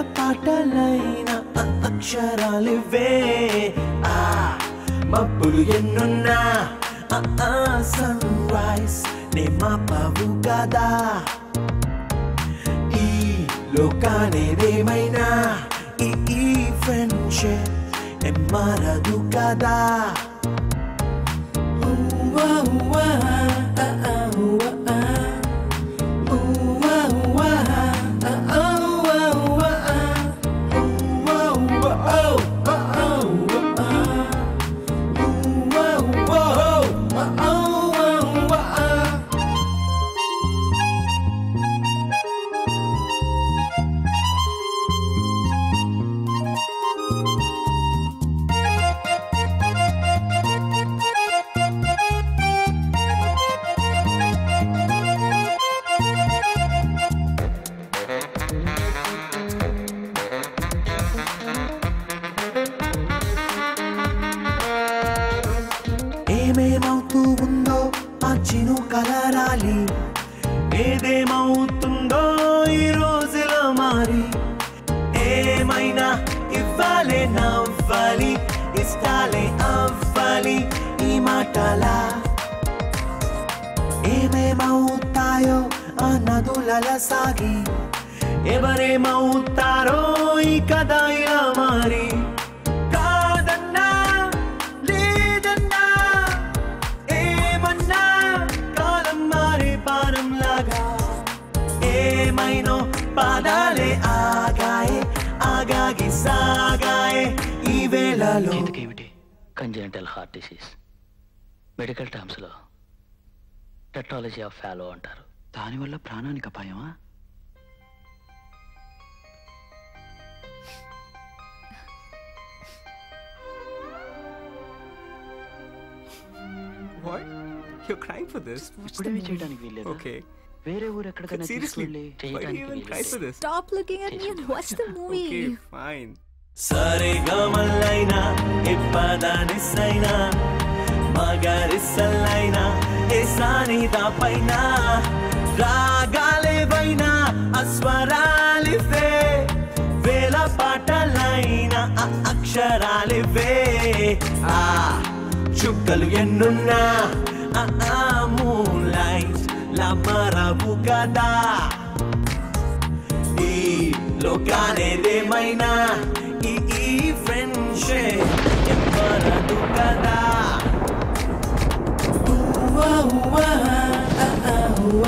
పాటలైన అక్షరాలివే. ఆ మబ్బులు ఎన్నున్నా? సన్ రైస్ నే మాపవు కదా? ఈ లోకానేదేమైనా ఈ ఈ ఫ్రెండ్షిప్ నే మారదు కదా? ఏమేమవుతూ ఉందో ఆ చిను కలరాలి. ఏదేమవుతుందో ఈ రోజులో మారి. ఏమైనా ఇవ్వాలే నవ్వాలి ఇష్టాలే అవ్వాలి ఈ మాటల. ఏమేమవుతాయో ఆ నదులల సాగి. ఎవరేమవుతారో ఈ కథ ఇలా మారి. ఏమైనో పాదాలే ఆగాయే ఆగాగి సాగాయే ఈ వేళలో ఏమిటి కంజెనిటల్ హార్ట్ డిసీజ్ మెడికల్ టర్మ్స్లో టెక్నాలజీ ఆఫ్ ఫాలో అంటారు దానివల్ల ప్రాణానికి అపాయమా What? You're crying for this? ఇప్పుడేమీ చేయడానికి వీల్లేదు Okay. వేరే ఊరు ఎక్కడికైనా Seriously, తీసుకెళ్ళి why do you చేయడానికి even వీలు cry for this? Stop looking at me and watch the movie. Okay, fine. సరిగమలైనా ఎప్పదానిసైనా మగరిసలైనా ఏ సానిదా పైన రాగాలేవైనా అస్వరాలివే వేల పాటలైనా ఆ అక్షరాలివే ఆ చుక్కలు ఎన్నున్నా ఆ మూలైట్ la marabucada ఈ లోకానేదేమైనా ఈ ఈ ఫ్రెండ్షిప్ ఎవ్వరదు కదా ఉవ్వ ఉవ్వ ఉవ్వ